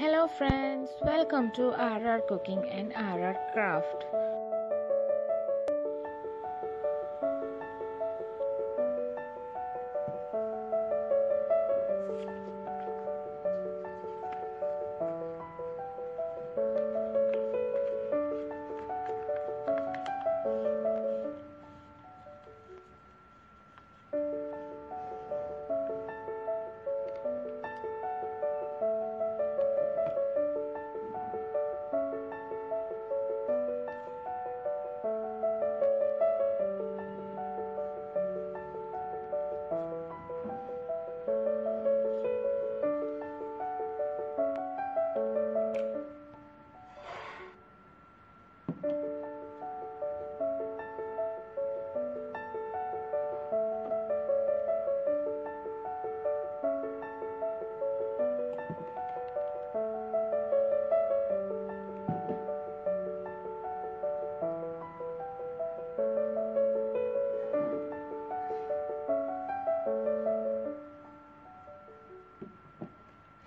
Hello friends, welcome to RR Cooking and RR Craft.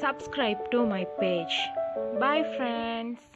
subscribe to my page. Bye, friends.